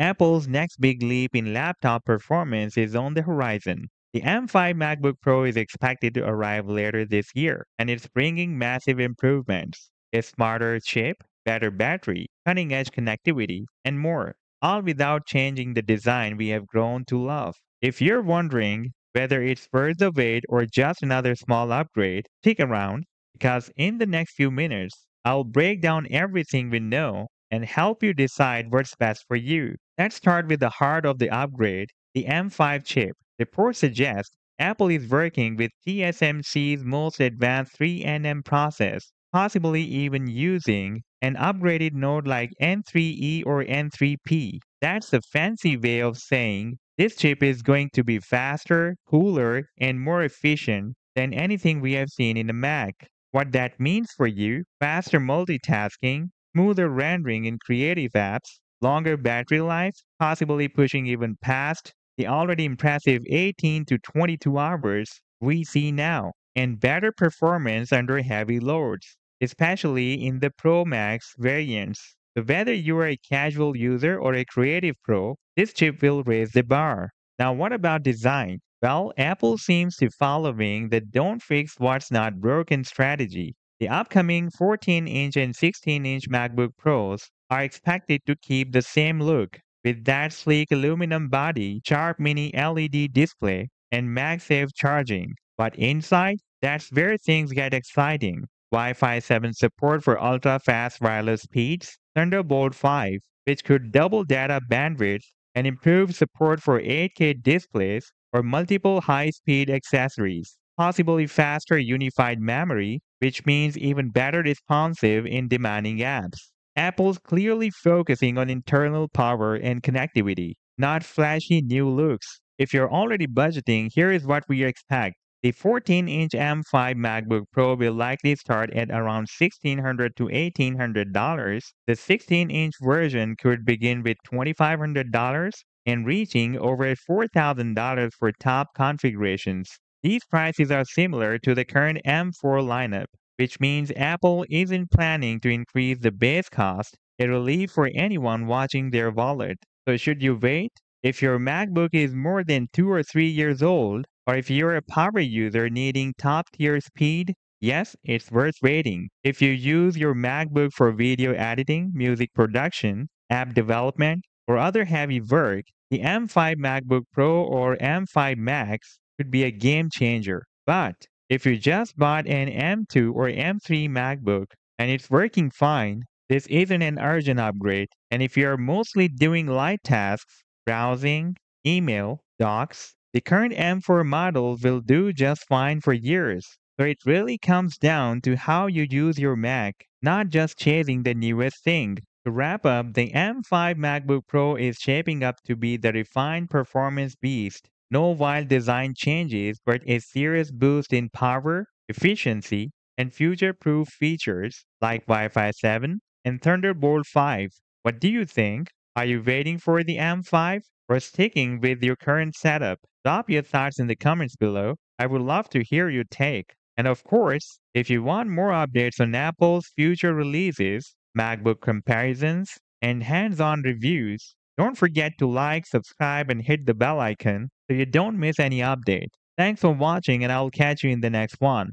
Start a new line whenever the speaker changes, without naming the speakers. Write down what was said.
Apple's next big leap in laptop performance is on the horizon. The M5 MacBook Pro is expected to arrive later this year, and it's bringing massive improvements. A smarter chip, better battery, cutting edge connectivity, and more, all without changing the design we have grown to love. If you're wondering whether it's worth the wait or just another small upgrade, stick around because in the next few minutes, I'll break down everything we know and help you decide what's best for you. Let's start with the heart of the upgrade, the M5 chip. Reports suggest Apple is working with TSMC's most advanced 3nm process, possibly even using an upgraded node like N3E or N3P. That's a fancy way of saying this chip is going to be faster, cooler, and more efficient than anything we have seen in a Mac. What that means for you faster multitasking, smoother rendering in creative apps, longer battery life, possibly pushing even past the already impressive 18 to 22 hours we see now, and better performance under heavy loads, especially in the Pro Max variants. So whether you are a casual user or a creative pro, this chip will raise the bar. Now what about design? Well, Apple seems to following the don't fix what's not broken strategy. The upcoming 14-inch and 16-inch MacBook Pros are expected to keep the same look, with that sleek aluminum body, sharp mini LED display, and MagSafe charging. But inside, that's where things get exciting. Wi-Fi 7 support for ultra-fast wireless speeds, Thunderbolt 5, which could double data bandwidth, and improve support for 8K displays or multiple high-speed accessories. Possibly faster unified memory, which means even better responsive in demanding apps. Apple's clearly focusing on internal power and connectivity, not flashy new looks. If you're already budgeting, here is what we expect. The 14-inch M5 MacBook Pro will likely start at around $1,600 to $1,800. The 16-inch version could begin with $2,500 and reaching over $4,000 for top configurations. These prices are similar to the current M4 lineup which means Apple isn't planning to increase the base cost, a relief for anyone watching their wallet. So should you wait? If your MacBook is more than 2 or 3 years old, or if you're a power user needing top tier speed, yes, it's worth waiting. If you use your MacBook for video editing, music production, app development, or other heavy work, the M5 MacBook Pro or M5 Max could be a game changer. But if you just bought an M2 or M3 MacBook and it's working fine, this isn't an urgent upgrade. And if you're mostly doing light tasks, browsing, email, docs, the current M4 model will do just fine for years. So it really comes down to how you use your Mac, not just chasing the newest thing. To wrap up, the M5 MacBook Pro is shaping up to be the refined performance beast no wild design changes, but a serious boost in power, efficiency, and future-proof features like Wi-Fi 7 and Thunderbolt 5. What do you think? Are you waiting for the M5 or sticking with your current setup? Drop your thoughts in the comments below. I would love to hear your take. And of course, if you want more updates on Apple's future releases, MacBook comparisons, and hands-on reviews, don't forget to like, subscribe, and hit the bell icon so you don't miss any update. Thanks for watching and I'll catch you in the next one.